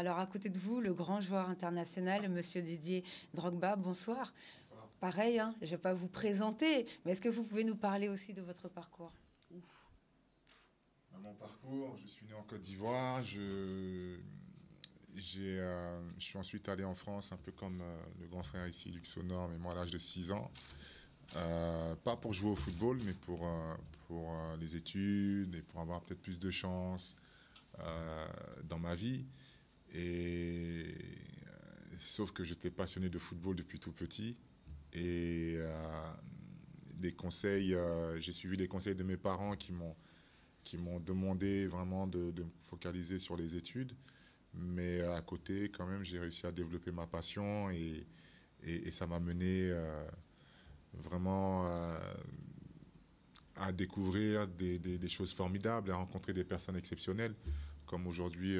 Alors à côté de vous, le grand joueur international, Monsieur Didier Drogba. Bonsoir. Bonsoir. Pareil, hein, je ne vais pas vous présenter, mais est-ce que vous pouvez nous parler aussi de votre parcours? Ouf. Mon parcours, je suis né en Côte d'Ivoire. Je, euh, je suis ensuite allé en France, un peu comme euh, le grand frère ici, Luxonor, mais moi à l'âge de 6 ans. Euh, pas pour jouer au football, mais pour, pour les études et pour avoir peut-être plus de chance dans ma vie. Et sauf que j'étais passionné de football depuis tout petit. Et les conseils, j'ai suivi les conseils de mes parents qui m'ont qui m'ont demandé vraiment de, me focaliser sur les études. Mais à côté, quand même, j'ai réussi à développer ma passion et, ça m'a mené euh, vraiment euh, à découvrir des, des, des, choses formidables, à rencontrer des personnes exceptionnelles, comme aujourd'hui